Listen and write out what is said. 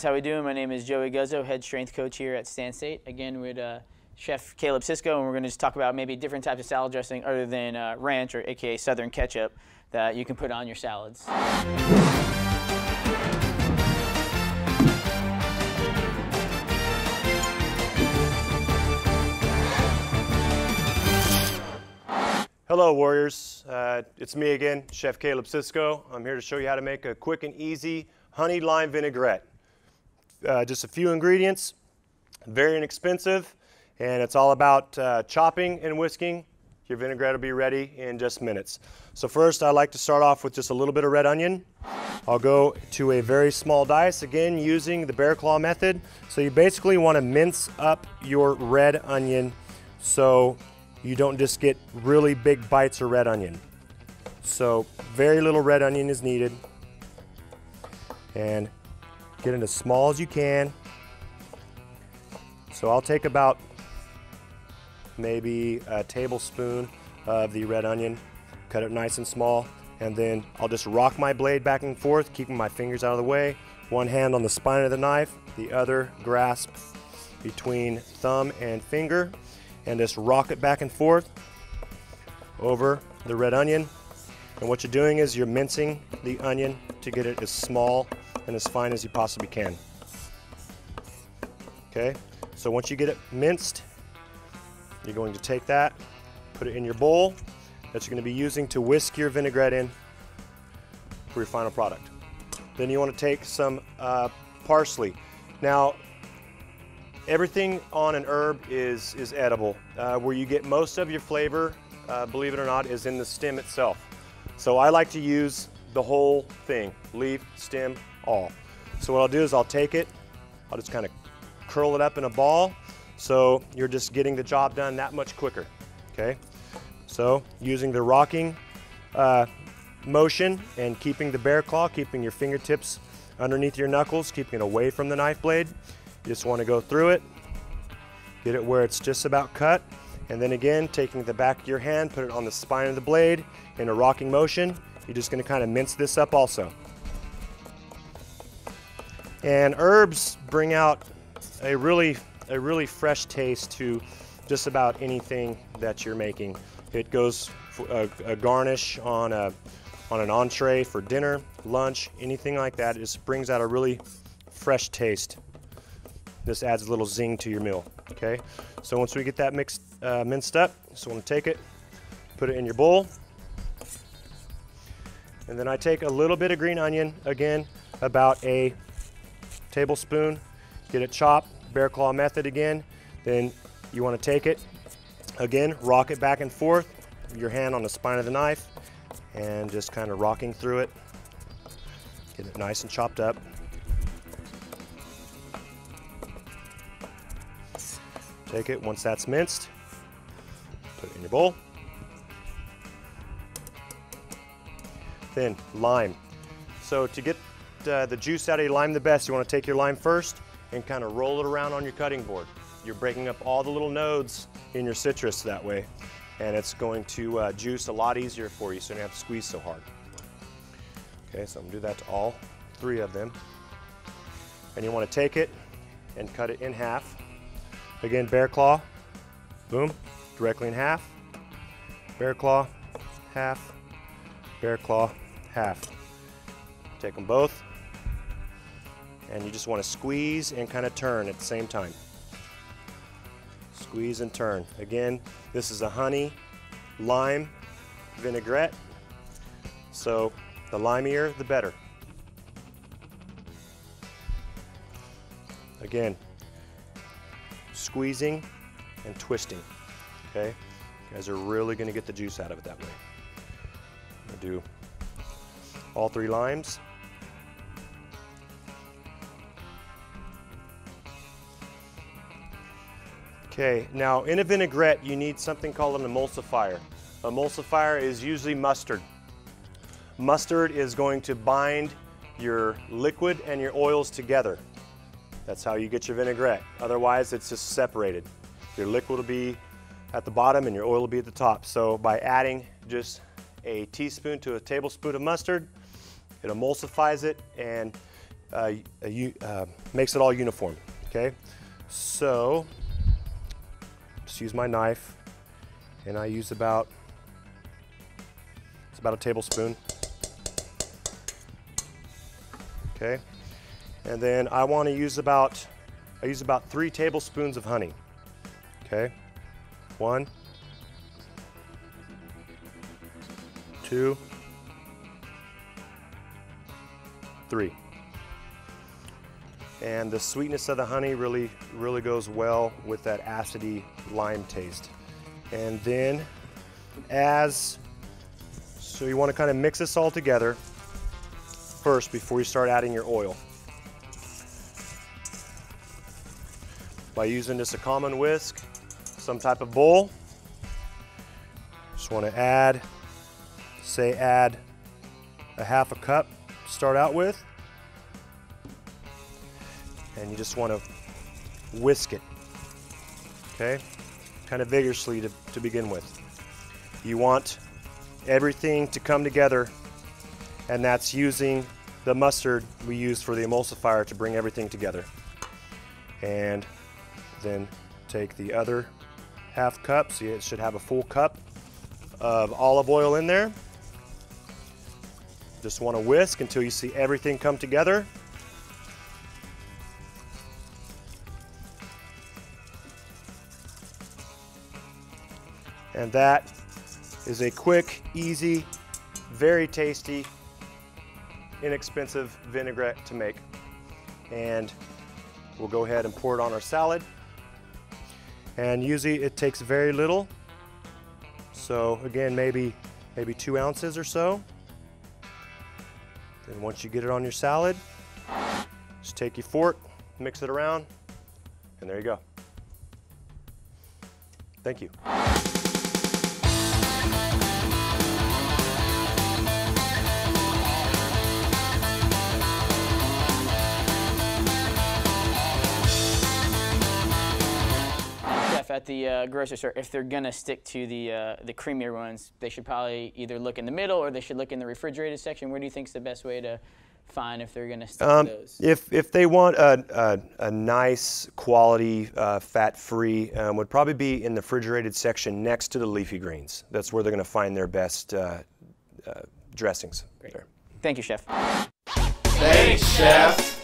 guys, how we doing? My name is Joey Guzzo, head strength coach here at Stan State. Again with uh, Chef Caleb Cisco, and we're going to just talk about maybe different types of salad dressing other than uh, ranch or AKA Southern ketchup that you can put on your salads. Hello Warriors, uh, it's me again, Chef Caleb Cisco. I'm here to show you how to make a quick and easy honey lime vinaigrette. Uh, just a few ingredients, very inexpensive, and it's all about uh, chopping and whisking. Your vinaigrette will be ready in just minutes. So first I like to start off with just a little bit of red onion. I'll go to a very small dice, again using the bear claw method. So you basically want to mince up your red onion so you don't just get really big bites of red onion. So very little red onion is needed. And get it as small as you can. So I'll take about maybe a tablespoon of the red onion, cut it nice and small, and then I'll just rock my blade back and forth, keeping my fingers out of the way. One hand on the spine of the knife, the other grasp between thumb and finger and just rock it back and forth over the red onion. And what you're doing is you're mincing the onion to get it as small and as fine as you possibly can. Okay, so once you get it minced, you're going to take that, put it in your bowl that you're going to be using to whisk your vinaigrette in for your final product. Then you want to take some uh, parsley. Now, Everything on an herb is, is edible. Uh, where you get most of your flavor, uh, believe it or not, is in the stem itself. So I like to use the whole thing, leaf, stem, all. So what I'll do is I'll take it, I'll just kind of curl it up in a ball, so you're just getting the job done that much quicker, okay? So using the rocking uh, motion and keeping the bear claw, keeping your fingertips underneath your knuckles, keeping it away from the knife blade, you just want to go through it, get it where it's just about cut, and then again, taking the back of your hand, put it on the spine of the blade in a rocking motion. You're just going to kind of mince this up also. And herbs bring out a really, a really fresh taste to just about anything that you're making. It goes a, a garnish on a on an entree for dinner, lunch, anything like that. It just brings out a really fresh taste. This adds a little zing to your meal, okay? So once we get that mixed, uh, minced up, so I'm gonna take it, put it in your bowl. And then I take a little bit of green onion, again, about a tablespoon, get it chopped, bear claw method again. Then you wanna take it, again, rock it back and forth, your hand on the spine of the knife, and just kind of rocking through it. Get it nice and chopped up. Take it, once that's minced, put it in your bowl. Then lime. So to get uh, the juice out of your lime the best, you want to take your lime first and kind of roll it around on your cutting board. You're breaking up all the little nodes in your citrus that way, and it's going to uh, juice a lot easier for you so you don't have to squeeze so hard. Okay, so I'm gonna do that to all three of them. And you want to take it and cut it in half. Again, bear claw, boom, directly in half. Bear claw, half. Bear claw, half. Take them both, and you just want to squeeze and kind of turn at the same time. Squeeze and turn. Again, this is a honey lime vinaigrette, so the limier, the better. Again, squeezing and twisting, okay? You guys are really gonna get the juice out of it that way. Do all three limes. Okay, now in a vinaigrette, you need something called an emulsifier. Emulsifier is usually mustard. Mustard is going to bind your liquid and your oils together. That's how you get your vinaigrette. Otherwise, it's just separated. Your liquid will be at the bottom and your oil will be at the top. So by adding just a teaspoon to a tablespoon of mustard, it emulsifies it and uh, uh, makes it all uniform. Okay, so just use my knife, and I use about it's about a tablespoon. Okay, and then I want to use about I use about three tablespoons of honey. Okay, one, two, three. And the sweetness of the honey really, really goes well with that acidy lime taste. And then as, so you wanna kind of mix this all together first before you start adding your oil. By using just a common whisk, some type of bowl, just wanna add, say add a half a cup to start out with and you just want to whisk it, okay? Kind of vigorously to, to begin with. You want everything to come together, and that's using the mustard we use for the emulsifier to bring everything together. And then take the other half cup, so it should have a full cup of olive oil in there. Just want to whisk until you see everything come together. And that is a quick, easy, very tasty, inexpensive vinaigrette to make. And we'll go ahead and pour it on our salad. And usually it takes very little. So again, maybe, maybe two ounces or so. Then once you get it on your salad, just take your fork, mix it around, and there you go. Thank you. At the uh, grocery store, if they're gonna stick to the uh, the creamier ones, they should probably either look in the middle or they should look in the refrigerated section. Where do you think is the best way to find if they're gonna stick um, to those? If if they want a a, a nice quality uh, fat-free, um, would probably be in the refrigerated section next to the leafy greens. That's where they're gonna find their best uh, uh, dressings. Great. There. Thank you, chef. Thanks, chef.